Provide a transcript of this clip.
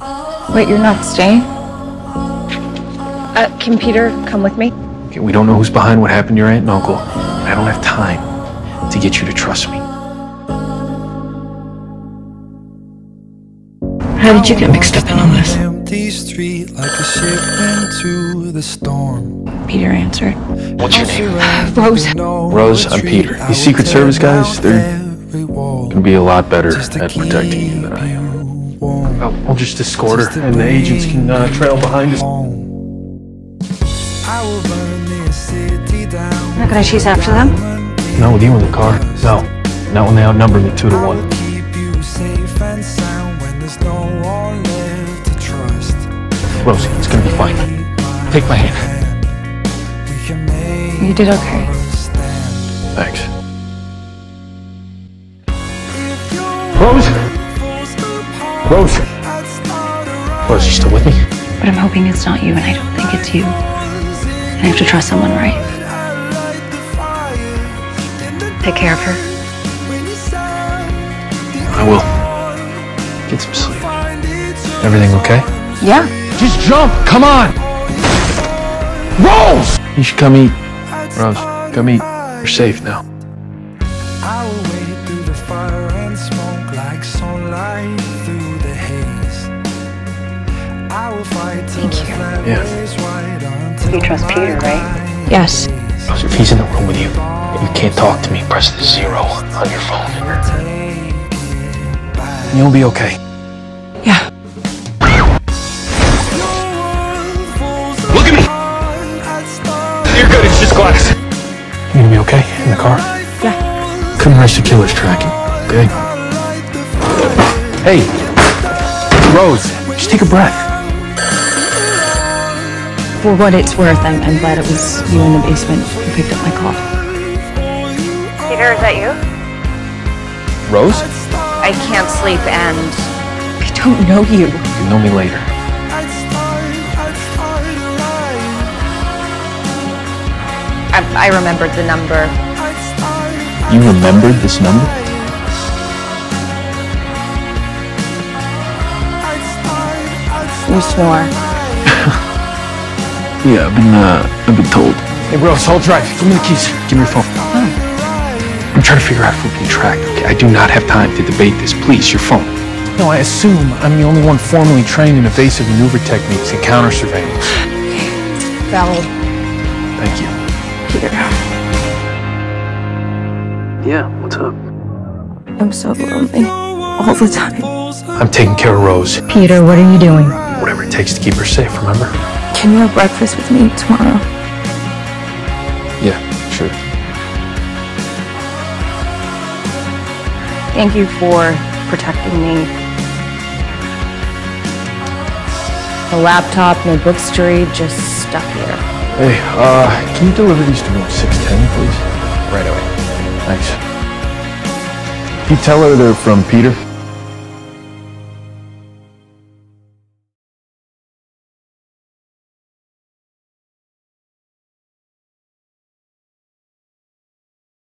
Wait, you're not staying? Uh, can Peter come with me? Okay, we don't know who's behind what happened to your aunt and uncle. I don't have time to get you to trust me. How did you get mixed up in all this? Empty street like a ship into the storm. Peter answered. What's your name? Rose. Rose, I'm Peter. These Secret Service guys, they're gonna be a lot better at protecting you than I am. I'll, I'll just escort her, and the agents can uh, trail behind us. Not gonna chase after them? Not with you in the car. No. Not when they outnumber me two to one. Keep you safe and sound when there's no one left to trust. Rosie, it's gonna be fine. Take my hand. We can make You did okay. Thanks. If you're Rose! Rose! I'd start a riot. Rose, you still with me? But I'm hoping it's not you, and I don't think it's you. I have to trust someone right. I'd light the fire in the Take care of her. when you sigh. I will. Get some sleep. Find it so Everything okay? Yeah. Just jump! Come on! Rose! You should come eat. Rose, come eat. You're safe now. Thank you. Yeah. waves white until You trust Peter, right? Yes. Rose, if he's in the room with you you can't talk to me, press the zero on your phone. take it back. You'll be okay. Yeah. Look at me! You're good, it's just glass. You gonna be okay in the car? Yeah. Couldn't rush the killer's tracking, okay? Hey! Rose, just take a breath. For what it's worth, I'm, I'm glad it was you in the basement who picked up my call. Peter, is that you? Rose? I can't sleep and I don't know you. You know me later. I'd I'd start a riot. I, I remembered the number. You remembered this number? I'd start, I'd start. You swore. Yeah, I've been, uh, I've been told. Hey, Rose, hold drive. Give me the keys. Give me your phone. I'm trying to figure out if we can track. Okay, I do not have time to debate this. Please, your phone. No, I assume I'm the only one formally trained in evasive maneuver techniques and counter surveillance. Valid. Thank you. Peter. Yeah, what's up? I'm so lonely. All the time. I'm taking care of Rose. Peter, what are you doing? Whatever it takes to keep her safe, remember? Can you have breakfast with me tomorrow? Yeah, sure. Thank you for protecting me. The laptop, no book story, just stuck here. Hey, uh, can you deliver these to room 610, please? Right away. Thanks. You tell her they're from Peter?